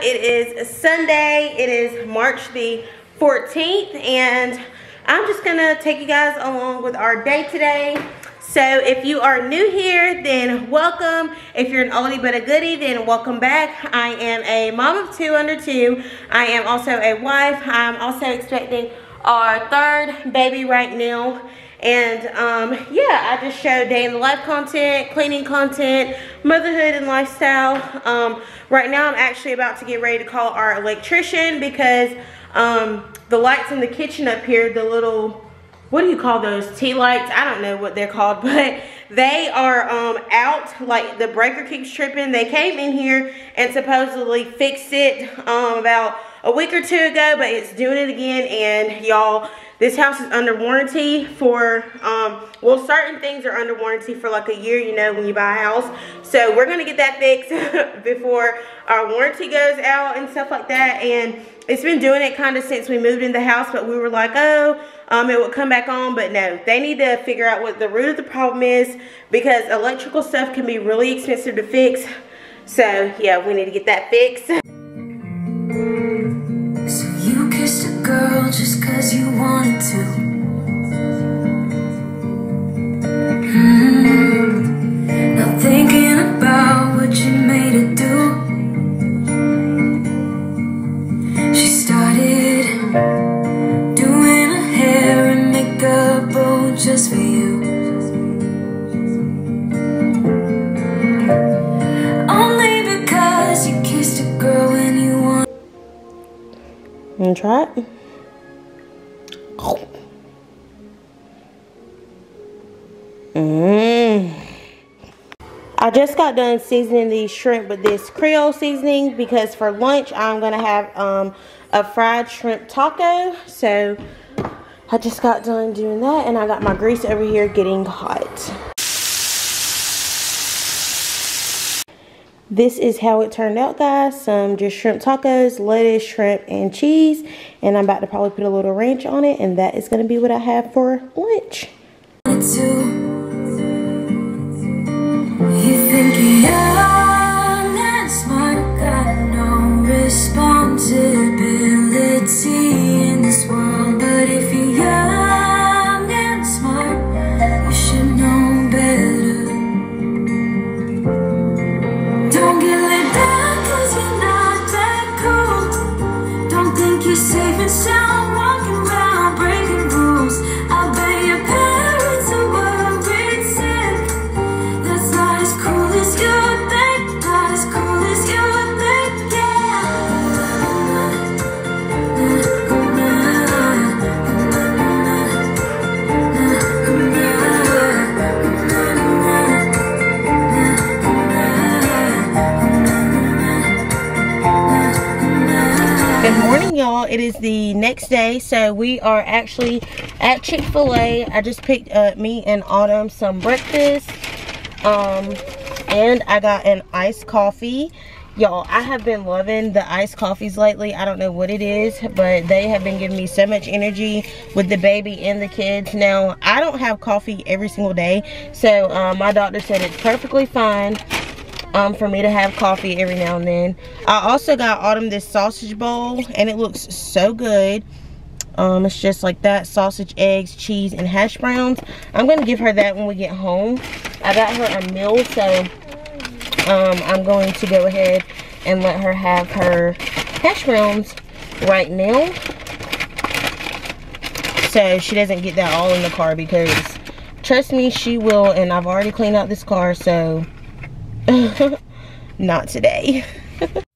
it is Sunday. It is March the 14th and I'm just gonna take you guys along with our day today. So if you are new here, then welcome. If you're an oldie but a goodie, then welcome back. I am a mom of two under two. I am also a wife. I'm also expecting our third baby right now. And um, yeah, I just show day in the life content, cleaning content, motherhood and lifestyle. Um, right now I'm actually about to get ready to call our electrician because um, the lights in the kitchen up here, the little, what do you call those? Tea lights? I don't know what they're called, but they are um, out. Like the breaker keeps tripping. They came in here and supposedly fixed it um, about a week or two ago, but it's doing it again. And y'all, this house is under warranty for, um, well, certain things are under warranty for like a year, you know, when you buy a house. So we're going to get that fixed before our warranty goes out and stuff like that. And it's been doing it kind of since we moved in the house, but we were like, oh, um, it would come back on. But no, they need to figure out what the root of the problem is because electrical stuff can be really expensive to fix. So yeah, we need to get that fixed. Wanted to Mmm. I just got done seasoning these shrimp with this Creole seasoning because for lunch I'm going to have um, a fried shrimp taco. So I just got done doing that and I got my grease over here getting hot. This is how it turned out, guys. Some just shrimp tacos, lettuce, shrimp, and cheese. And I'm about to probably put a little ranch on it. And that is going to be what I have for lunch. Safe and sound Good morning, y'all. It is the next day, so we are actually at Chick-fil-A. I just picked up me and Autumn some breakfast, um, and I got an iced coffee. Y'all, I have been loving the iced coffees lately. I don't know what it is, but they have been giving me so much energy with the baby and the kids. Now, I don't have coffee every single day, so um, my doctor said it's perfectly fine um, for me to have coffee every now and then. I also got Autumn this sausage bowl, and it looks so good. Um, it's just like that, sausage, eggs, cheese, and hash browns. I'm going to give her that when we get home. I got her a meal, so um, I'm going to go ahead and let her have her hash browns right now. So she doesn't get that all in the car because trust me, she will. And I've already cleaned out this car, so not today.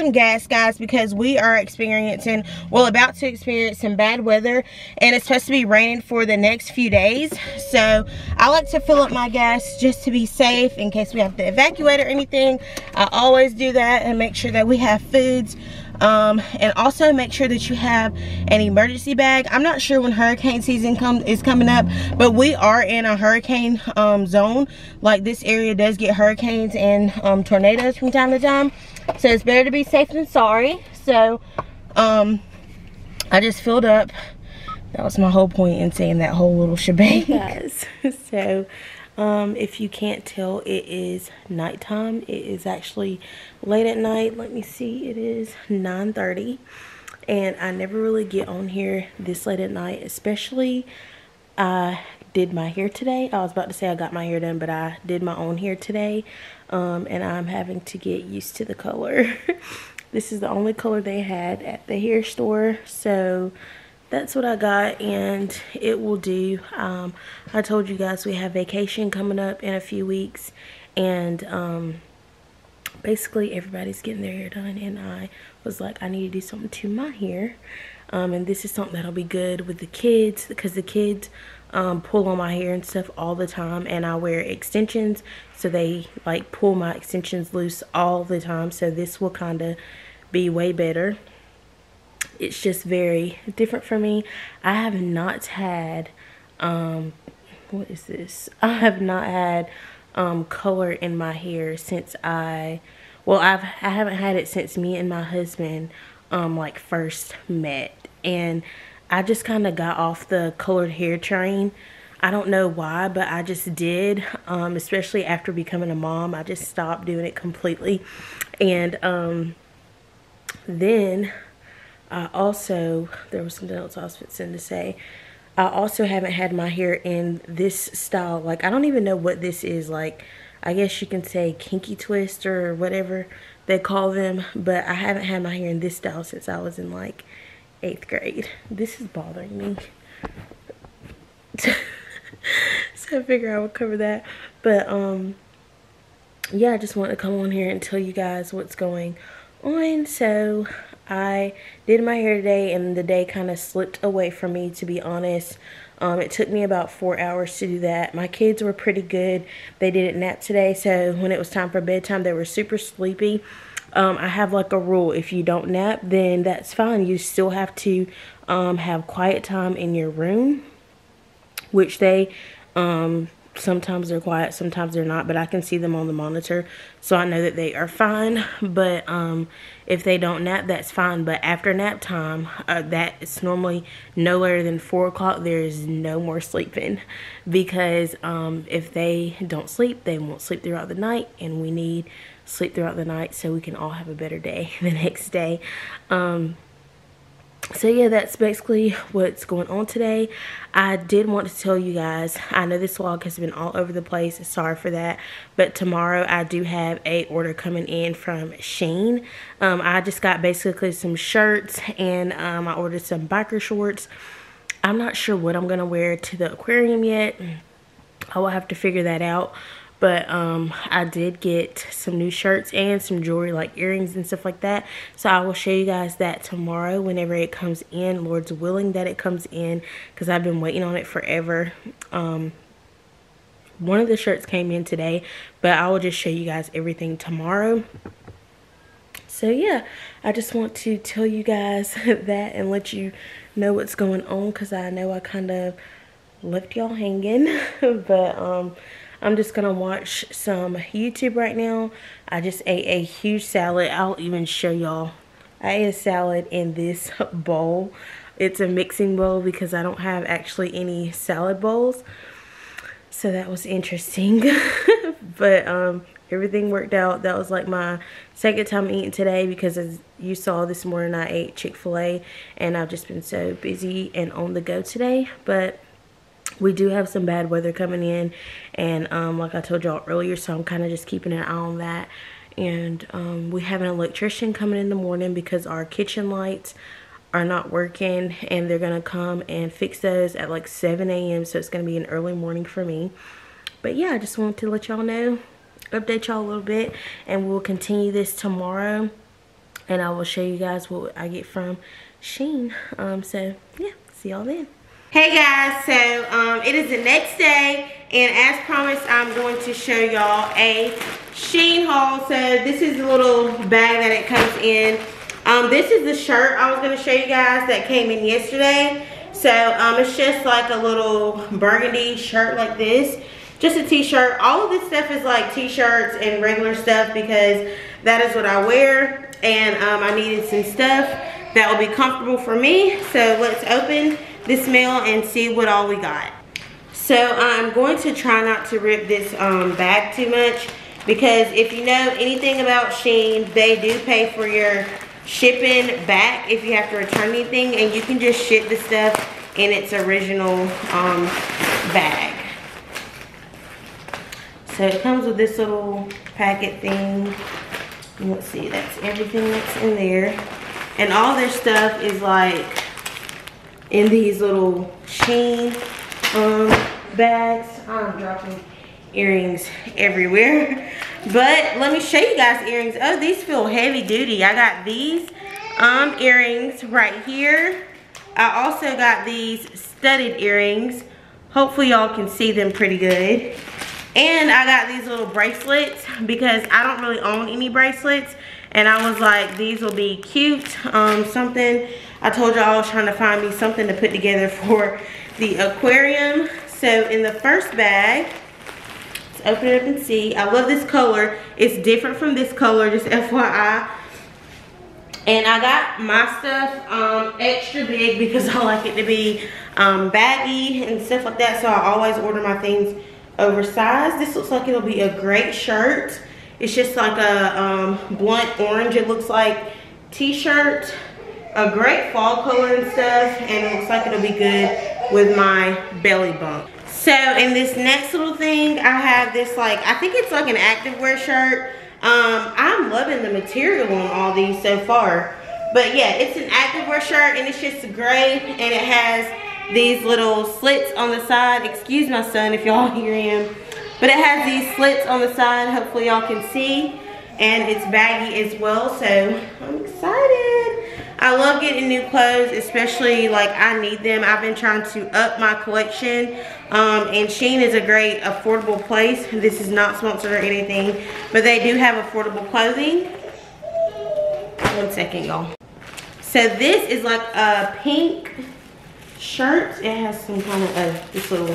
some gas guys because we are experiencing well about to experience some bad weather and it's supposed to be raining for the next few days. So I like to fill up my gas just to be safe in case we have to evacuate or anything. I always do that and make sure that we have foods um, and also make sure that you have an emergency bag. I'm not sure when hurricane season come is coming up but we are in a hurricane um, zone. Like this area does get hurricanes and um, tornadoes from time to time so it's better to be safe than sorry so um, i just filled up that was my whole point in saying that whole little shebang guys so um, if you can't tell, it is nighttime. It is actually late at night. Let me see. It is 9.30. And I never really get on here this late at night, especially I did my hair today. I was about to say I got my hair done, but I did my own hair today. Um, and I'm having to get used to the color. this is the only color they had at the hair store. So that's what I got and it will do. Um, I told you guys we have vacation coming up in a few weeks and um, basically everybody's getting their hair done and I was like I need to do something to my hair um, and this is something that'll be good with the kids because the kids um, pull on my hair and stuff all the time and I wear extensions so they like pull my extensions loose all the time so this will kind of be way better it's just very different for me. I have not had, um, what is this? I have not had um, color in my hair since I, well, I've, I haven't had it since me and my husband, um, like first met. And I just kind of got off the colored hair train. I don't know why, but I just did, um, especially after becoming a mom. I just stopped doing it completely. And um, then I also, there was something else I was fixing to say. I also haven't had my hair in this style. Like, I don't even know what this is. Like, I guess you can say kinky twist or whatever they call them. But I haven't had my hair in this style since I was in, like, 8th grade. This is bothering me. so I figure I would cover that. But, um, yeah, I just want to come on here and tell you guys what's going on. So, I did my hair today and the day kind of slipped away from me to be honest. Um, it took me about four hours to do that. My kids were pretty good. They didn't nap today so when it was time for bedtime they were super sleepy. Um, I have like a rule. If you don't nap then that's fine. You still have to um, have quiet time in your room which they um, sometimes they're quiet sometimes they're not but i can see them on the monitor so i know that they are fine. But um if they don't nap that's fine. But after nap time uh, that's normally no later than four o'clock there is no more sleeping. Because um if they don't sleep they won't sleep throughout the night and we need sleep throughout the night so we can all have a better day the next day. Um so yeah that's basically what's going on today. I did want to tell you guys i know this vlog has been all over the place sorry for that but tomorrow i do have a order coming in from Shein um, i just got basically some shirts and um, i ordered some biker shorts. I'm not sure what i'm gonna wear to the aquarium yet. I will have to figure that out but um, I did get some new shirts and some jewelry like earrings and stuff like that. So I will show you guys that tomorrow whenever it comes in. Lord's willing that it comes in because I've been waiting on it forever. Um, one of the shirts came in today but I will just show you guys everything tomorrow. So yeah I just want to tell you guys that and let you know what's going on because I know I kind of left y'all hanging. But um I'm just gonna watch some YouTube right now. I just ate a huge salad. I'll even show y'all. I ate a salad in this bowl. It's a mixing bowl because I don't have actually any salad bowls. So that was interesting. but um, everything worked out. That was like my second time eating today because as you saw this morning I ate Chick-fil-A and I've just been so busy and on the go today. But we do have some bad weather coming in and um, like I told y'all earlier so I'm kind of just keeping an eye on that and um, we have an electrician coming in the morning because our kitchen lights are not working and they're gonna come and fix those at like 7 a.m. so it's gonna be an early morning for me but yeah I just wanted to let y'all know update y'all a little bit and we'll continue this tomorrow and I will show you guys what I get from Shein Um, so yeah, see y'all then. Hey guys, so um, it is the next day and as promised I'm going to show y'all a Shein haul. So this is the little bag that it comes in. Um, this is the shirt I was going to show you guys that came in yesterday. So um, it's just like a little burgundy shirt like this. Just a t-shirt. All of this stuff is like t-shirts and regular stuff because that is what I wear. And um, I needed some stuff that will be comfortable for me. So let's open this mail and see what all we got. So I'm going to try not to rip this um, bag too much because if you know anything about Shein, they do pay for your shipping back if you have to return anything and you can just ship the stuff in its original um, bag. So it comes with this little packet thing. Let's see, that's everything that's in there. And all their stuff is like in these little Shein um, bags. I'm dropping earrings everywhere. But let me show you guys earrings. Oh, these feel heavy duty. I got these um, earrings right here. I also got these studded earrings. Hopefully y'all can see them pretty good. And I got these little bracelets because I don't really own any bracelets. And I was like, these will be cute. Um, something, I told y'all I was trying to find me something to put together for the aquarium. So in the first bag, let's open it up and see. I love this color. It's different from this color, just FYI. And I got my stuff um, extra big because I like it to be um, baggy and stuff like that. So I always order my things oversized. This looks like it'll be a great shirt. It's just like a um, blunt orange, it looks like t-shirt. A great fall color and stuff, and it looks like it'll be good with my belly bump. So in this next little thing, I have this like, I think it's like an activewear shirt. Um, I'm loving the material on all these so far. But yeah, it's an activewear shirt and it's just gray and it has these little slits on the side. Excuse my son if y'all hear him. But it has these slits on the side. Hopefully y'all can see. And it's baggy as well. So I'm excited. I love getting new clothes, especially like I need them. I've been trying to up my collection. Um, and Shein is a great affordable place. This is not sponsored or anything. But they do have affordable clothing. One second, y'all. So this is like a pink shirt. It has some kind of this little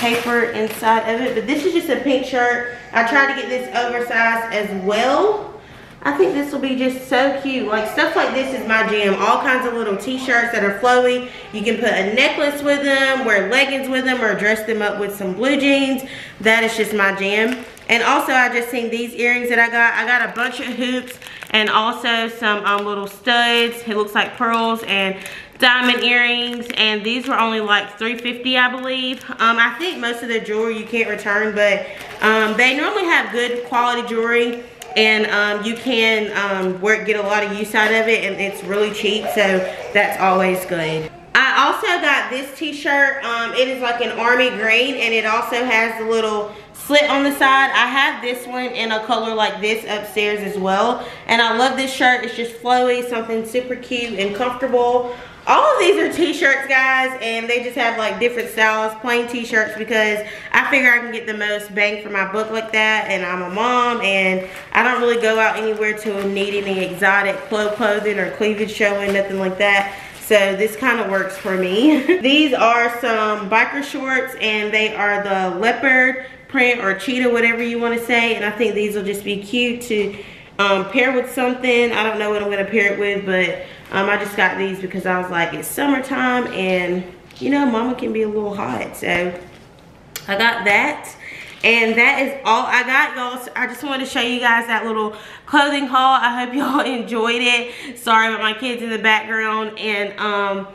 paper inside of it. But this is just a pink shirt. I tried to get this oversized as well. I think this will be just so cute. Like stuff like this is my jam. All kinds of little t-shirts that are flowy. You can put a necklace with them, wear leggings with them, or dress them up with some blue jeans. That is just my jam. And also I just seen these earrings that I got. I got a bunch of hoops and also some um, little studs. It looks like pearls and diamond earrings and these were only like 350 I believe um, I think most of the jewelry you can't return but um, they normally have good quality jewelry and um, you can um, work, get a lot of use out of it and it's really cheap so that's always good. I also got this t-shirt. Um, it is like an army green and it also has the little slit on the side. I have this one in a color like this upstairs as well. And I love this shirt. It's just flowy, something super cute and comfortable all of these are t-shirts guys and they just have like different styles plain t-shirts because I figure I can get the most bang for my buck like that and I'm a mom and I don't really go out anywhere to need any exotic clothing or cleavage showing nothing like that so this kind of works for me these are some biker shorts and they are the leopard print or cheetah whatever you want to say and I think these will just be cute to um, pair with something I don't know what I'm gonna pair it with but um, I just got these because I was like, it's summertime and you know, mama can be a little hot. So I got that. And that is all I got, y'all. I just wanted to show you guys that little clothing haul. I hope y'all enjoyed it. Sorry about my kids in the background. And um,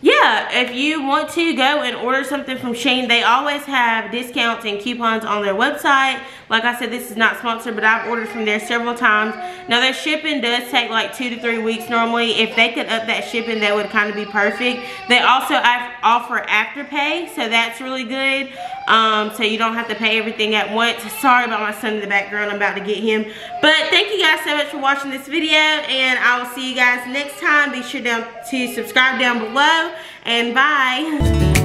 yeah, if you want to go and order something from Shein, they always have discounts and coupons on their website. Like I said, this is not sponsored, but I've ordered from there several times. Now, their shipping does take like two to three weeks normally. If they could up that shipping, that would kind of be perfect. They also offer Afterpay, so that's really good. Um, so you don't have to pay everything at once. Sorry about my son in the background. I'm about to get him. But thank you guys so much for watching this video, and I will see you guys next time. Be sure to subscribe down below, and bye.